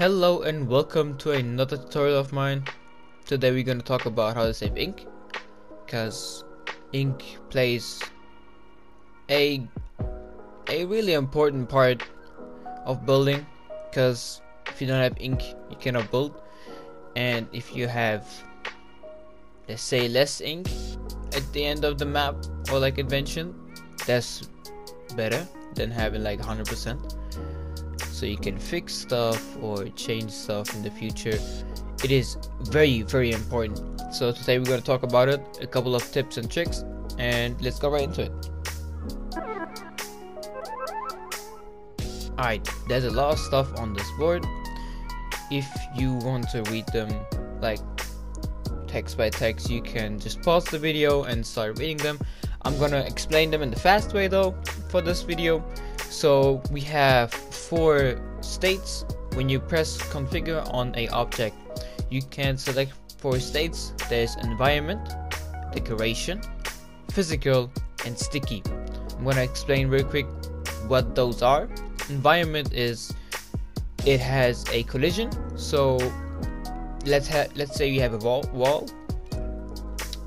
Hello and welcome to another tutorial of mine. Today we're going to talk about how to save ink because ink plays a a really important part of building because if you don't have ink you cannot build and if you have let's say less ink at the end of the map or like invention that's better than having like 100% so you can fix stuff or change stuff in the future. It is very very important. So today we're going to talk about it a couple of tips and tricks and let's go right into it. Alright there's a lot of stuff on this board. If you want to read them like text by text you can just pause the video and start reading them. I'm gonna explain them in the fast way though for this video. So we have four states. When you press configure on a object you can select four states. There's environment decoration physical and sticky. I'm to explain real quick what those are. Environment is it has a collision. So let's have let's say you have a wall wall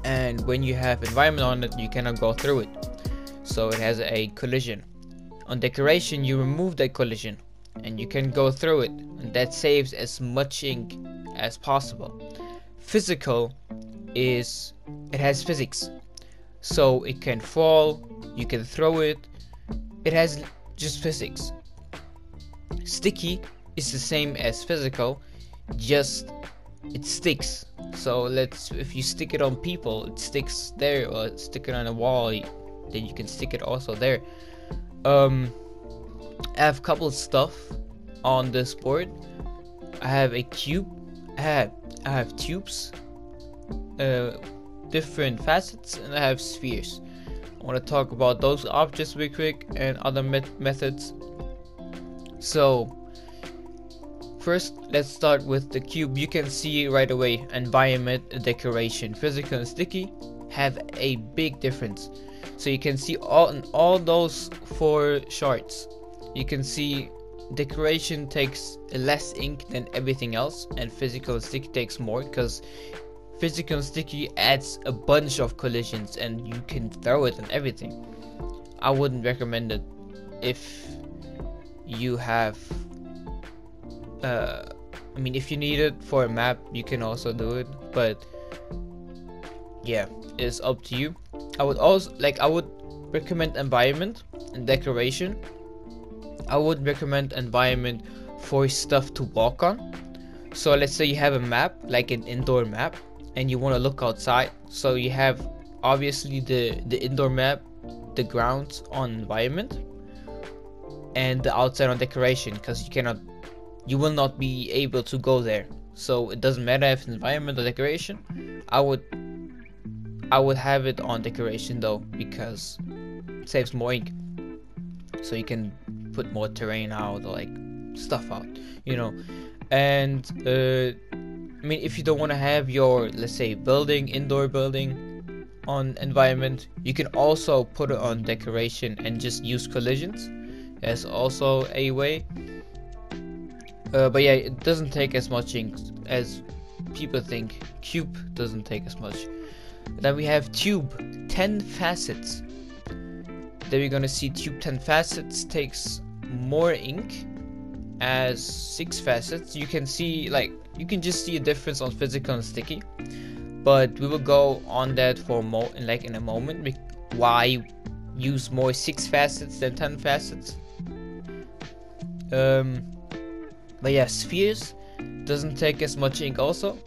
and when you have environment on it you cannot go through it. So it has a collision on decoration, you remove that collision and you can go through it and that saves as much ink as possible. Physical is it has physics. So it can fall, you can throw it. It has just physics. Sticky is the same as physical, just it sticks. So let's if you stick it on people, it sticks there or stick it on a wall, then you can stick it also there um I have a couple of stuff on this board. I have a cube. I have I have tubes, uh, different facets, and I have spheres. I want to talk about those objects real quick and other met methods. So first, let's start with the cube. You can see right away environment, decoration, physical, and sticky have a big difference so you can see all in all those four charts you can see decoration takes less ink than everything else and physical sticky takes more because physical sticky adds a bunch of collisions and you can throw it and everything. I wouldn't recommend it if you have uh, i mean if you need it for a map you can also do it but yeah it's up to you I would also like I would recommend environment and decoration. I would recommend environment for stuff to walk on. So let's say you have a map, like an indoor map, and you want to look outside. So you have obviously the the indoor map, the grounds on environment, and the outside on decoration, because you cannot, you will not be able to go there. So it doesn't matter if environment or decoration. I would I would have it on decoration though because it saves more ink. So you can put more terrain out like stuff out, you know. And uh, I mean, if you don't want to have your let's say building, indoor building on environment, you can also put it on decoration and just use collisions. That's also a way. Uh, but yeah, it doesn't take as much ink as people think. Cube doesn't take as much. Then we have tube, 10 facets. Then we're gonna see tube 10 facets takes more ink as 6 facets. You can see like you can just see a difference on physical and sticky. But we will go on that for more like in a moment. Why use more 6 facets than 10 facets? Um, but yeah, spheres doesn't take as much ink also.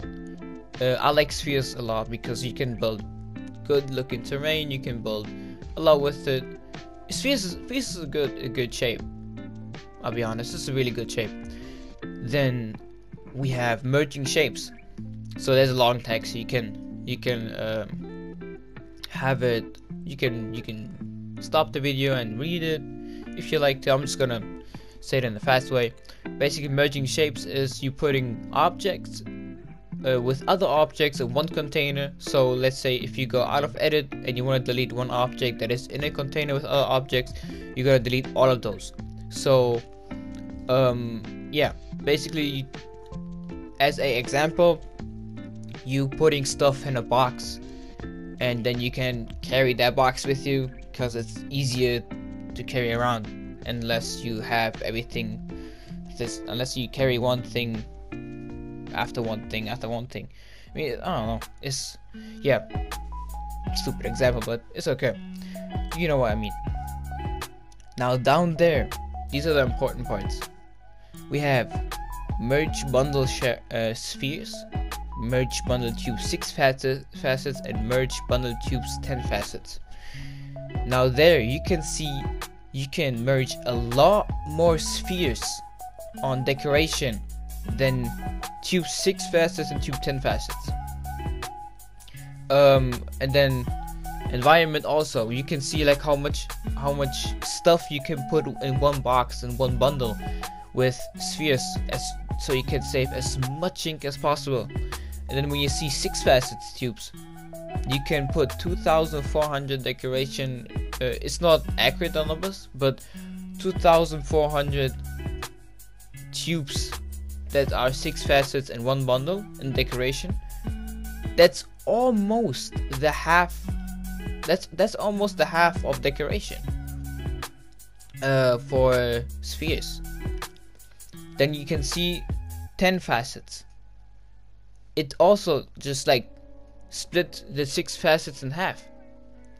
Uh, I like spheres a lot because you can build good looking terrain, you can build a lot with it. Spheres is, spheres is a good a good shape. I'll be honest, it's a really good shape. Then we have merging shapes. So there's a long text. You can you can um, have it. You can you can stop the video and read it if you like to. I'm just gonna say it in the fast way. Basically, merging shapes is you putting objects uh, with other objects in one container. So let's say if you go out of edit and you want to delete one object that is in a container with other objects, you're gonna delete all of those. So um, yeah basically as a example you putting stuff in a box and then you can carry that box with you because it's easier to carry around unless you have everything this unless you carry one thing after one thing after one thing. I mean I don't know. It's yeah. Stupid example but it's okay. You know what I mean. Now down there these are the important parts we have merge bundle uh, spheres merge bundle tube 6 facets, facets and merge bundle tubes 10 facets. Now there you can see you can merge a lot more spheres on decoration than tube 6 facets and tube 10 facets. Um and then environment also. You can see like how much how much stuff you can put in one box in one bundle with spheres as so you can save as much ink as possible. And then when you see six facets tubes you can put 2400 decoration uh, it's not accurate on numbers but 2400 tubes that are six facets and one bundle in decoration that's almost the half that's that's almost the half of decoration uh, for spheres. Then you can see 10 facets. It also just like split the six facets in half.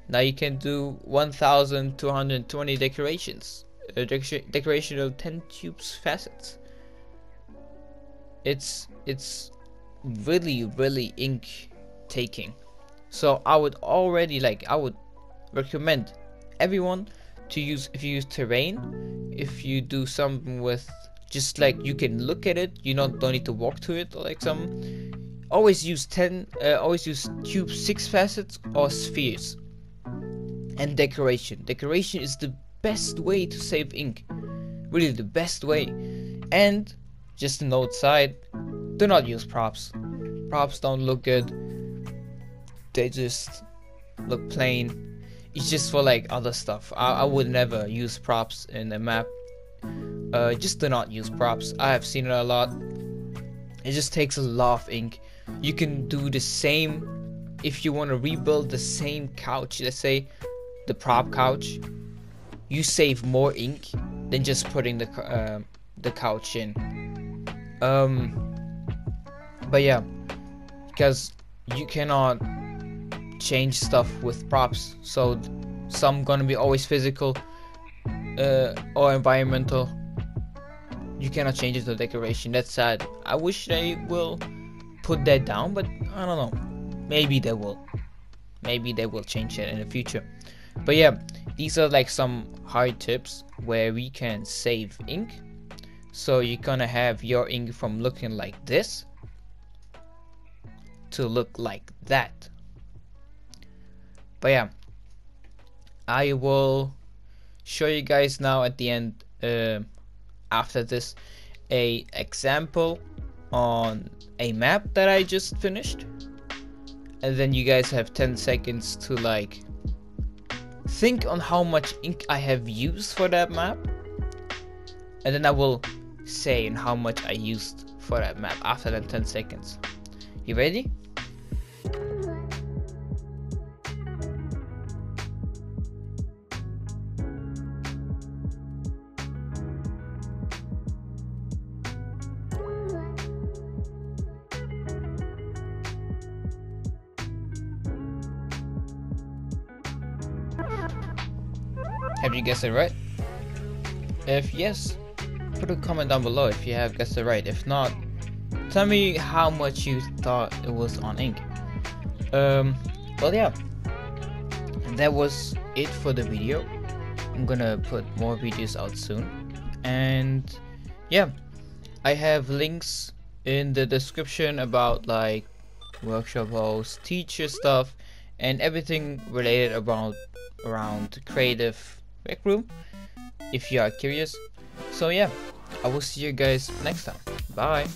Now you can do 1220 decorations a decoration of 10 tubes facets it's it's really really ink taking so I would already like I would recommend everyone to use if you use terrain if you do something with just like you can look at it you not don't need to walk to it like some always use 10 uh, always use tube 6 facets or spheres. And decoration. Decoration is the best way to save ink. Really the best way. And just a note side do not use props. Props don't look good. They just look plain. It's just for like other stuff. I, I would never use props in a map. Uh, just do not use props. I have seen it a lot. It just takes a lot of ink. You can do the same if you want to rebuild the same couch let's say the prop couch. You save more ink than just putting the uh, the couch in um but yeah because you cannot change stuff with props so some gonna be always physical uh, or environmental you cannot change to decoration that's sad i wish they will put that down, but I don't know. Maybe they will. Maybe they will change it in the future. But yeah, these are like some hard tips where we can save ink. So you're gonna have your ink from looking like this to look like that. But yeah, I will show you guys now at the end uh, after this a example on a map that I just finished and then you guys have 10 seconds to like think on how much ink I have used for that map and then I will say how much I used for that map after that 10 seconds you ready? Have you guessed it right? If yes, put a comment down below if you have guessed it right. If not, tell me how much you thought it was on ink. Um, well yeah, that was it for the video. I'm gonna put more videos out soon. And yeah, I have links in the description about like workshop hosts, teacher stuff, and everything related about around creative rec room if you are curious. So yeah, I will see you guys next time. Bye.